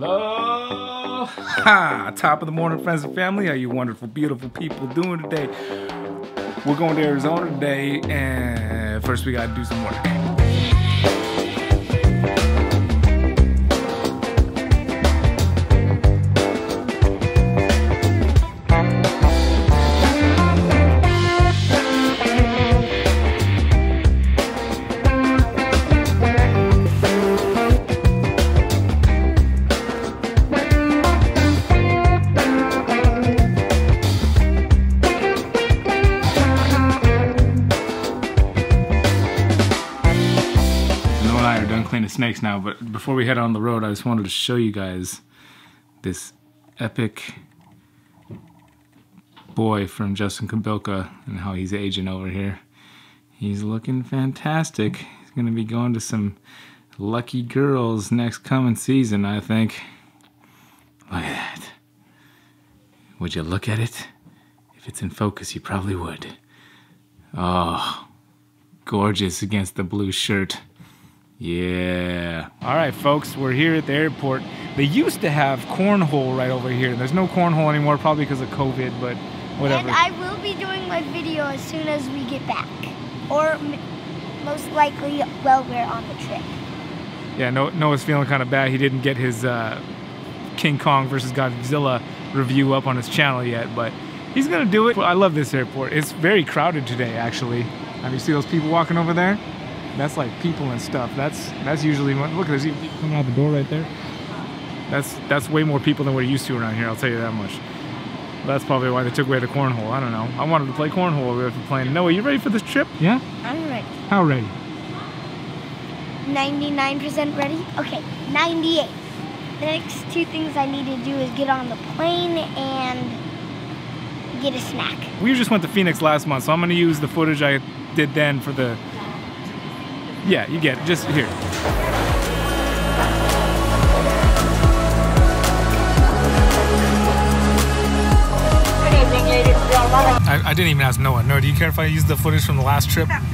Hello. Ha! Top of the morning, friends and family. How you wonderful, beautiful people doing today? We're going to Arizona today, and first we gotta do some work. Snakes now, but before we head on the road, I just wanted to show you guys this epic boy from Justin Kobylka and how he's aging over here. He's looking fantastic. He's gonna be going to some lucky girls next coming season, I think. Look at that. Would you look at it? If it's in focus, you probably would. Oh, gorgeous against the blue shirt. Yeah. All right, folks, we're here at the airport. They used to have cornhole right over here. There's no cornhole anymore, probably because of COVID, but whatever. And I will be doing my video as soon as we get back. Or m- most likely while we're on the trip. yeah, Noah's feeling kind of bad. He didn't get his uh, King Kong versus Godzilla review up on his channel yet, but he's gonna do it. I love this airport. It's very crowded today, actually. Have you see those people walking over there? That's like people and stuff. That's that's usually what, look. There's even people coming out the door right there. That's that's way more people than we're used to around here. I'll tell you that much. That's probably why they took away the cornhole. I don't know. I wanted to play cornhole after playing. Noah, you ready for this trip? Yeah. I'm ready. How ready? 99% ready? Okay, 98. The next two things I need to do is get on the plane and get a snack. We just went to Phoenix last month, so I'm gonna use the footage I did then for the. Yeah, you get it. Just here. Good evening, ladies and gentlemen. I, I didn't even ask Noah. Noah, do you care if I use the footage from the last trip? Good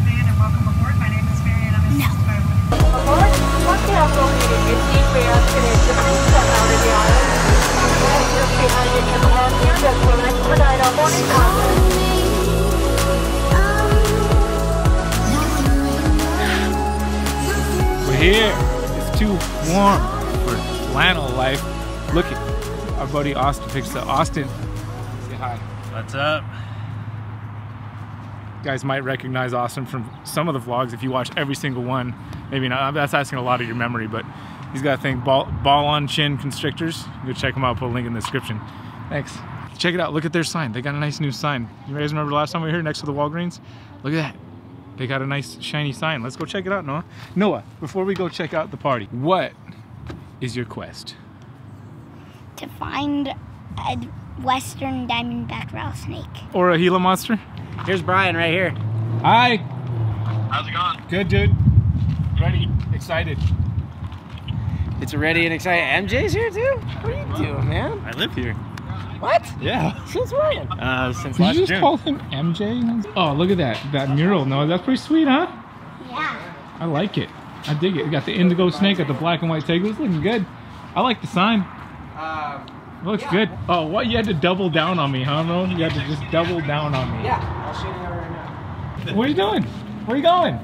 here. It's too warm for flannel life. Look at our buddy Austin picks up. Austin, say hi. What's up? You guys might recognize Austin from some of the vlogs if you watch every single one. Maybe not. That's asking a lot of your memory, but he's got a thing ball, ball on chin constrictors. Go check him out. Put a link in the description. Thanks. Check it out. Look at their sign. They got a nice new sign. You guys remember the last time we were here next to the Walgreens? Look at that. They got a nice shiny sign. Let's go check it out, Noah. Noah, before we go check out the party, what is your quest? To find a western diamondback rattlesnake. Or a Gila monster? Here's Brian right here. Hi. How's it going? Good, dude. Ready. Excited. It's ready and excited. MJ's here too? What are you doing, man? I live here. What? Yeah. Since when? Uh, since Did last you just June. call him MJ? Oh, look at that. That mural. No, that's pretty sweet, huh? Yeah. I like it. I dig it. We got the indigo snake, got the black and white table. It's looking good. I like the sign. Um, It looks good. Oh, what? You had to double down on me, huh, no? You had to just double down on me. yeah, I'll show you right now. What are you doing? Where are you going?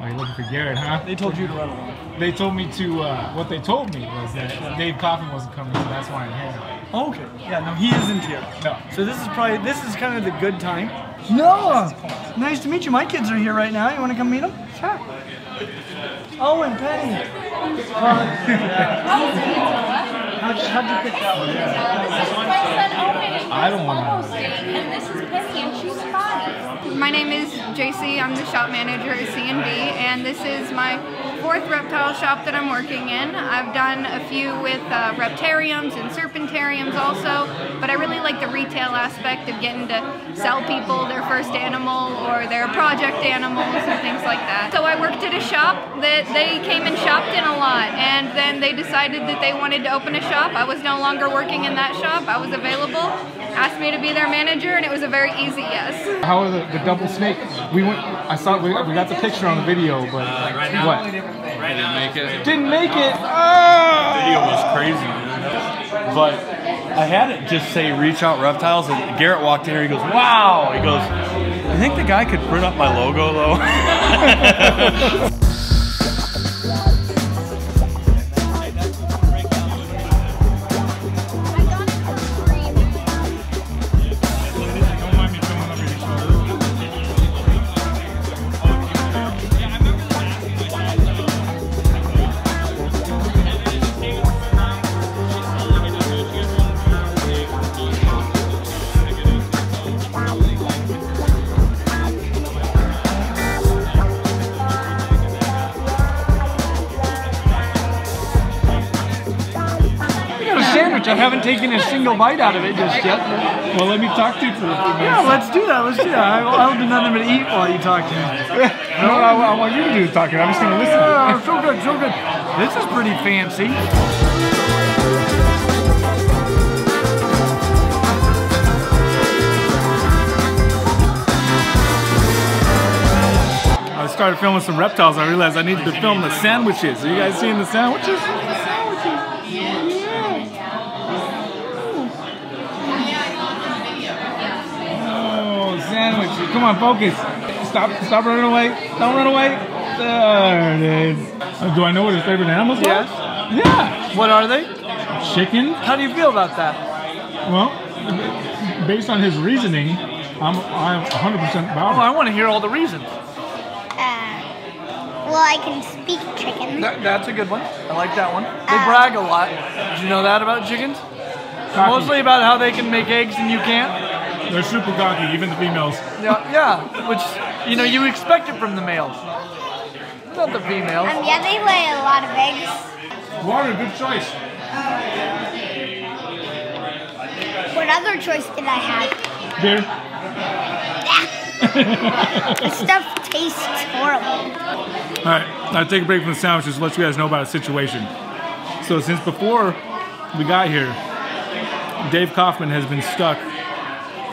Are you? Oh, you're looking for Garrett, huh? They told you to run along. They told me to, uh, what they told me was that Dave Coffin wasn't coming, so that's why I'm here. Oh, okay. Yeah, no, he isn't here. No. So this is probably this is kind of the good time. Noah, nice to meet you. My kids are here right now. You want to come meet them? Sure. Oh, and Penny. how'd, you, how'd you pick that one? I don't want to. And this is Penny, and she's five. My name is JC. I'm the shop manager at C&B, and this is my fourth reptile shop that I'm working in. I've done a few with uh, reptariums and serpentariums also, but I really like the retail aspect of getting to sell people their first animal or their project animals and things like that. So I worked at a shop that they came and shopped in a lot, and then they decided that they wanted to open a shop. I was no longer working in that shop. I was available, asked me to be their manager, and it was a very easy yes. How are the, the double snake? We went. I saw. We, we got the picture on the video, but what? Didn't make it. Didn't make it. Oh! Video was crazy, dude. But I had it just say reach out reptiles, and Garrett walked in here. He goes, "Wow!" He goes, "I think the guy could print up my logo though." haven't taken a single bite out of it just yet. Well, let me talk to you for a few minutes. Yeah, let's do that. Let's do that. I, I'll do nothing but eat while you talk to me. No, I, I want you to do the talking. I'm just gonna listen. Yeah, so good, so good. This is pretty fancy. I started filming some reptiles. I realized I needed to film the sandwiches. Are you guys seeing the sandwiches? Come on, focus. Stop, stop running away. Don't run away. There it is. Uh, do I know what his favorite animals are? Yes. Yeah. What are they? Chicken. How do you feel about that? Well, based on his reasoning, I'm I'm 100% Oh, I want to hear all the reasons. Uh, well, I can speak chicken. That, that's a good one. I like that one. They Uh, brag a lot. Did you know that about chickens? it. Mostly about how they can make eggs and you can't. They're super cocky, even the females. Yeah, yeah. Which you know you expect it from the males, not the females. Um, yeah, they lay a lot of eggs. Water, good choice. What other choice did I have? Beer. This stuff tastes horrible. All right, I'll take a break from the sandwiches to let you guys know about a situation. So since before we got here, Dave Kaufman has been stuck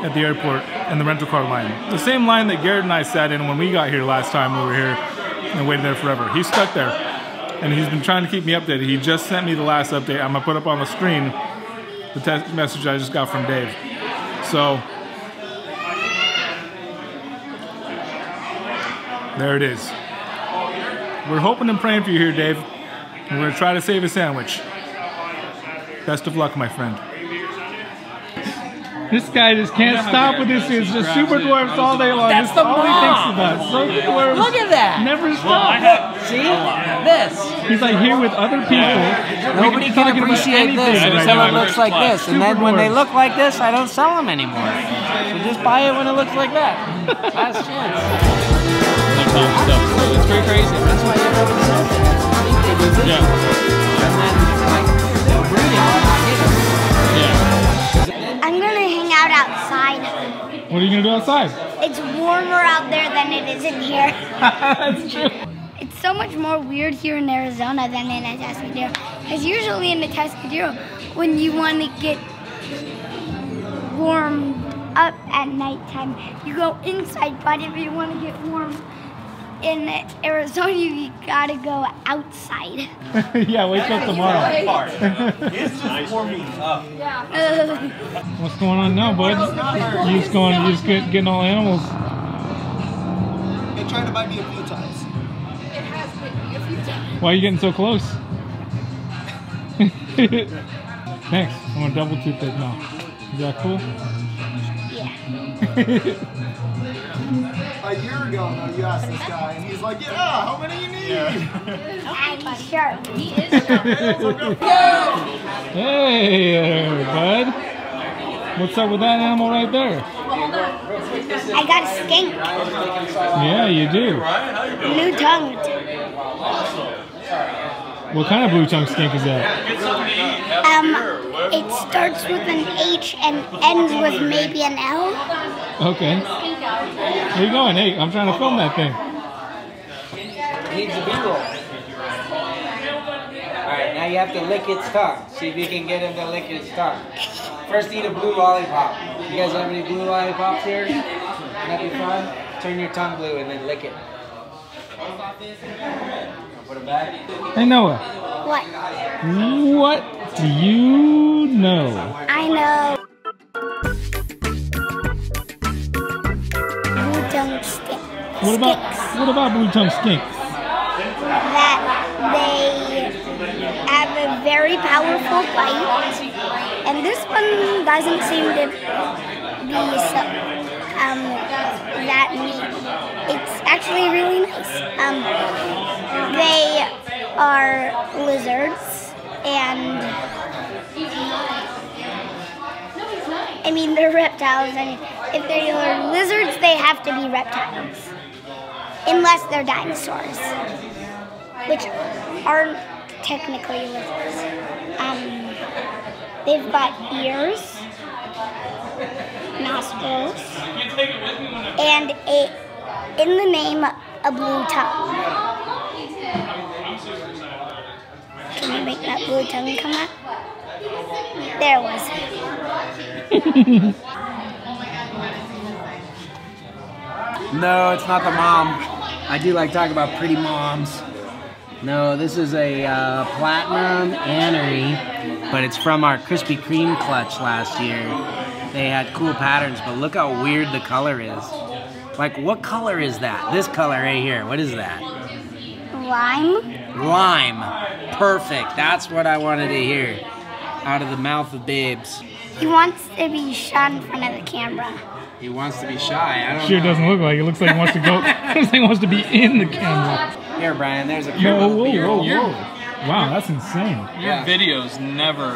at the airport in the rental car line. The same line that Garrett and I sat in when we got here last time we were here and waited there forever. He's stuck there. And he's been trying to keep me updated. He just sent me the last update. I'm gonna put up on the screen the text message I just got from Dave. So there it is. We're hoping and praying for you here, Dave. We're gonna try to save a sandwich. Best of luck, my friend. This guy just can't stop with this. It's just super dwarfs all day long. That's That's the all he thinks about. Super dwarfs. Look at that. Never stop. See? This. He's like here with other people. Nobody can talking about appreciate anything this right until now. it looks like this. And then when they look like this, I don't sell them anymore. So just buy it when it looks like that. Last chance. It's pretty crazy. That's why everyone says it. I think they do. Yeah. And then, like, What are you gonna do outside? It's warmer out there than it is in here. That's true. It's so much more weird here in Arizona than in Atascadero. Because usually in the Tuscadero, when you want to get warmed up at nighttime, you go inside. But if you want to get warm in Arizona, you gotta go outside. yeah, wake up tomorrow. Uh, What's going on now, bud? You just going, you just get, getting all animals. They tried to bite me a few times. Why are you getting so close? Thanks. I'm gonna double tooth it now. Is that cool? A year ago, though, you asked this guy, and he's like, "Yeah, how many you need?" I'm sure. Hey there, bud. What's up with that animal right there? I got a skink, Yeah, you do. blue tongued. What kind of blue tongue skink is that? Um, it starts with an H and ends with maybe an L. Okay. Where you going? Hey, I'm trying to film that thing. Needs a B-roll. Alright, now you have to lick its tongue. See if you can get him to lick its tongue. First, eat a blue lollipop. You guys have any blue lollipops here? Would that be fun? Turn your tongue blue and then lick it. Put it back. Hey Noah, What? what do you know? I know. What about what about blue tongue skinks? that they have a very powerful bite, and this one doesn't seem to be so um, that neat. It's actually really nice. Um, they are lizards, and I mean they're reptiles, and if they are lizards, they have to be reptiles, unless they're dinosaurs which aren't technically lizards. Um, they've got ears, nostrils, and a in the name a blue tongue. Can you make that blue tongue come up? There it was. No, it's not the mom. I do like talking about pretty moms. No, this is a uh, platinum anery, but it's from our Krispy Kreme clutch last year. They had cool patterns, but look how weird the color is. Like, what color is that? This color right here. What is that? Lime. Lime. Perfect. That's what I wanted to hear out of the mouth of babes. He wants to be shot in front of the camera. He wants to be shy. I don't Sure know. doesn't look like it. Looks like he wants to go. looks like he wants to be in the camera. Here, Brian. There's a Whoa, camera. whoa, whoa, whoa! Wow, that's insane. Your Yeah. videos never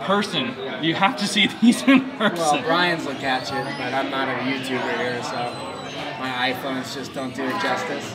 person. You have to see these in person. Well, Brian's will catch it, but I'm not a YouTuber here, so my iPhones just don't do it justice.